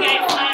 guys.